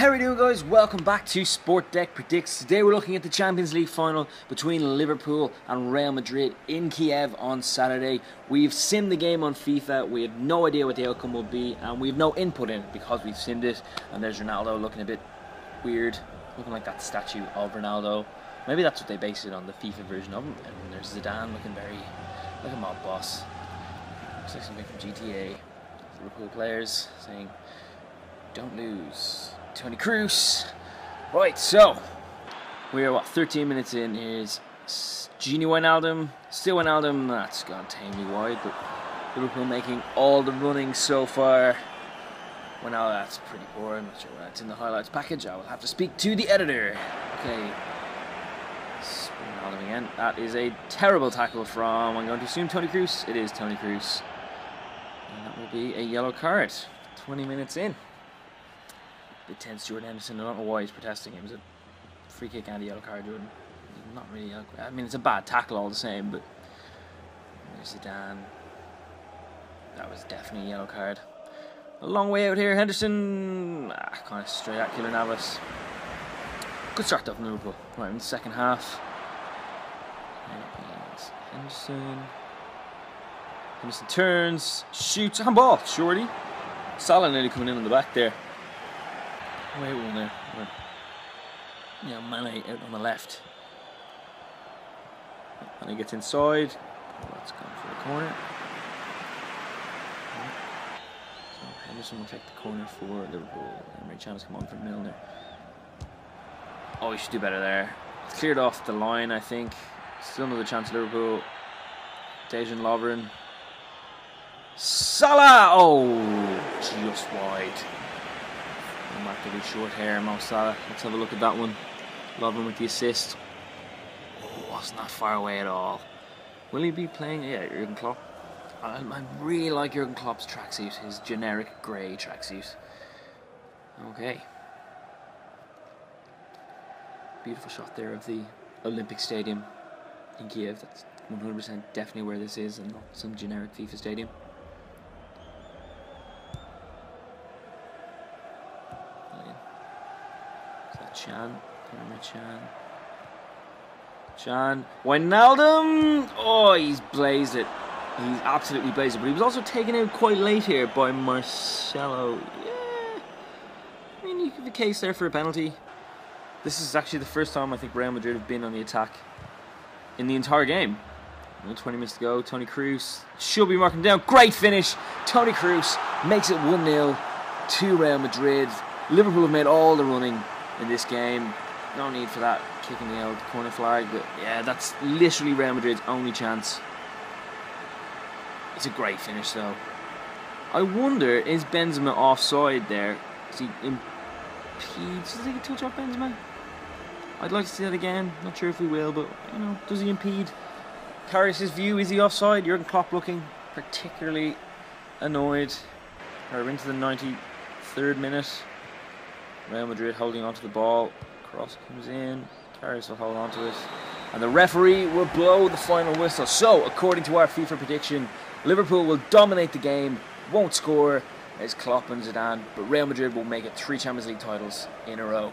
How are we doing guys? Welcome back to Sportdec Predicts. Today we're looking at the Champions League final between Liverpool and Real Madrid in Kiev on Saturday. We've simmed the game on FIFA, we have no idea what the outcome will be and we have no input in it because we've simmed it and there's Ronaldo looking a bit weird, looking like that statue of Ronaldo. Maybe that's what they based it on, the FIFA version of him. And there's Zidane looking very like a mob boss. Looks like something from GTA. Liverpool players saying, don't lose. Toni Kroos. Right, so we're what 13 minutes in. Here's Gini Wijnaldum, still Wijnaldum. That's gone tamely wide, but Liverpool making all the running so far. Well, now that's pretty poor. I'm not sure why that's in the highlights package. I will have to speak to the editor. Okay. Wijnaldum again. That is a terrible tackle from. I'm going to assume Toni Kroos. It is Toni Kroos, and that will be a yellow card. 20 minutes in tense Jordan Henderson. I don't know why he's protesting. It was a free kick and a yellow card. Jordan, not really. I mean, it's a bad tackle all the same, but there's Zidane. That was definitely a yellow card. A long way out here. Henderson, ah, kind of straight at Keylor Navas. Good start though from Liverpool. Right in the second half. Henderson. Henderson turns, shoots, handball, shorty. Salah nearly coming in on the back there. One there. Yeah, Mane out on the left. Mane gets inside. Oh, that's gone for the corner. So Henderson will take the corner for Liverpool. Emre Can has come on for Milner. Oh, he should do better there. It's cleared off the line, I think. Still another chance, for Liverpool. Dejan Lovren. Salah! Oh, just wide. Remarkably short hair, Mo Salah. Let's have a look at that one. Loving with the assist. Oh, it's not far away at all. Will he be playing? Yeah, Jurgen Klopp. I, I really like Jurgen Klopp's tracksuit, his generic grey tracksuit. Okay. Beautiful shot there of the Olympic Stadium in Kiev. That's 100% definitely where this is and not some generic FIFA stadium. Can. Emre Can. Can. Wijnaldum. Oh, he's blazed it. He's absolutely blazed it. But he was also taken out quite late here by Marcelo. Yeah. I mean, you have a case there for a penalty. This is actually the first time I think Real Madrid have been on the attack in the entire game. 20 minutes to go. Toni Kroos should be marking down. Great finish. Toni Kroos makes it 1 0 to Real Madrid. Liverpool have made all the running in this game. No need for that kicking the old corner flag, but yeah, that's literally Real Madrid's only chance. It's a great finish though. I wonder, is Benzema offside there? Does he impede? Does he touch off Benzema? I'd like to see that again. Not sure if we will, but you know, does he impede? Karius' view, is he offside? Jurgen Klopp looking particularly annoyed. We're into the 93rd minute. Real Madrid holding onto the ball. Cross comes in. Karius will hold on to it. And the referee will blow the final whistle. So, according to our FIFA prediction, Liverpool will dominate the game, won't score as Klopp and Zidane, but Real Madrid will make it three Champions League titles in a row.